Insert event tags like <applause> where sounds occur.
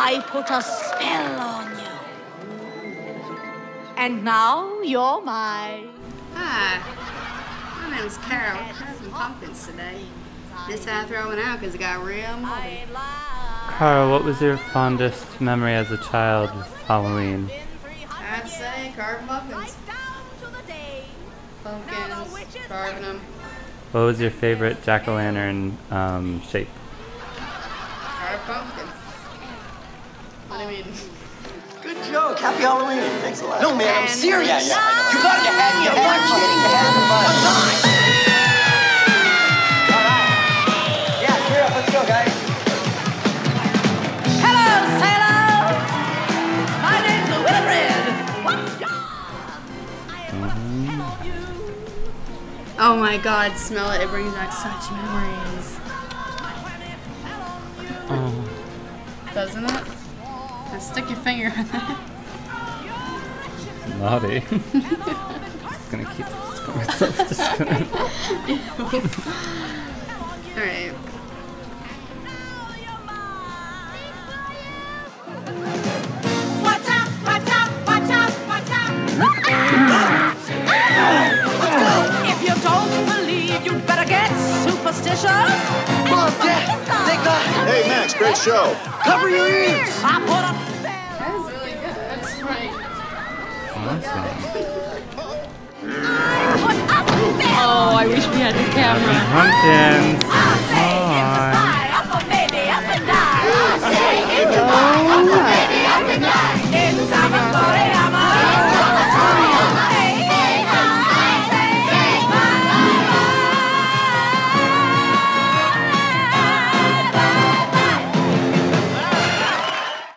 I put a spell on you. And now you're mine. Hi, my name is Carol. We're having pumpkins today. This I throwing out because it got real moldy. Carl, what was your fondest memory as a child with Halloween? I'd say carving pumpkins. Pumpkins, carving them. What was your favorite jack o' lantern um, shape? Carved pumpkin. What do mean? Good joke. Happy Halloween. Thanks a lot. No, man, I'm serious. Yeah, yeah, I know. You got it. You had you had I'm not kidding. You had fun. All right. Yeah, cheer up. Let's go, guys. Hello, sailor. My name's Wilfred. What's yours? Oh my god, smell it. It brings back such memories. Oh. Doesn't it? Now stick your finger in it. Naughty. just gonna keep this for myself. <laughs> Just gonna... Alright. Hey, Max, great show. Cover your ears. Awesome. Put a spell. Oh, I wish we had the camera. On.